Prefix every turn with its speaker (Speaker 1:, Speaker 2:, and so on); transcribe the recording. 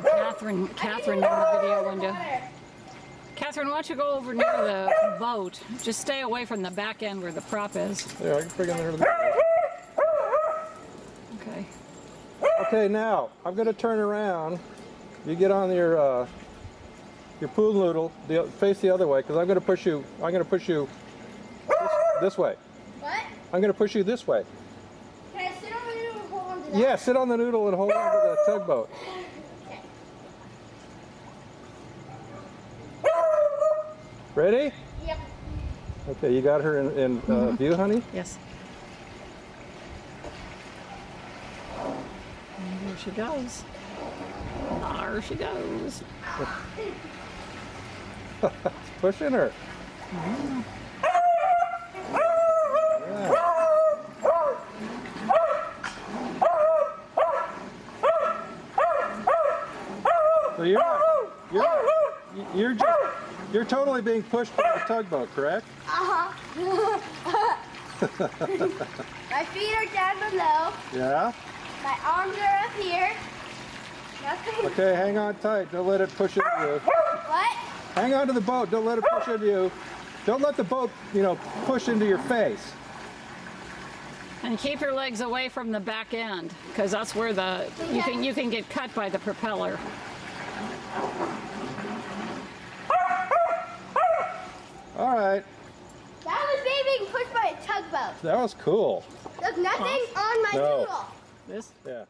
Speaker 1: Catherine, Catherine in the video window. Catherine, why don't you go over near the boat? Just stay away from the back end where the prop is.
Speaker 2: Yeah, I can bring it under the.
Speaker 1: Okay.
Speaker 2: Okay, now I'm going to turn around. You get on your uh, your pool noodle, the, face the other way, because I'm going to push you. I'm going to push you this, this way.
Speaker 3: What?
Speaker 2: I'm going to push you this way.
Speaker 3: Can I sit on the noodle and hold on to that?
Speaker 2: Yeah, sit on the noodle and hold on to the tugboat.
Speaker 3: Okay.
Speaker 2: Ready?
Speaker 3: Yep.
Speaker 2: Okay, you got her in, in uh, view, honey.
Speaker 1: Yes. And here she goes. There she goes.
Speaker 2: It's pushing her. Yeah. So you're you're you're just you're totally being pushed by the tugboat, correct?
Speaker 3: Uh-huh. My feet are down below.
Speaker 2: Yeah.
Speaker 3: My arms are up here. Nothing.
Speaker 2: Okay, hang on tight. Don't let it push into you.
Speaker 3: What?
Speaker 2: Hang on to the boat. Don't let it push into you. Don't let the boat, you know, push into your face.
Speaker 1: And keep your legs away from the back end, because that's where the you can you can get cut by the propeller.
Speaker 2: All right.
Speaker 3: That was me being pushed by a tugboat.
Speaker 2: That was cool.
Speaker 3: There's nothing on my
Speaker 2: No.
Speaker 3: noodle.
Speaker 1: This
Speaker 2: Yeah.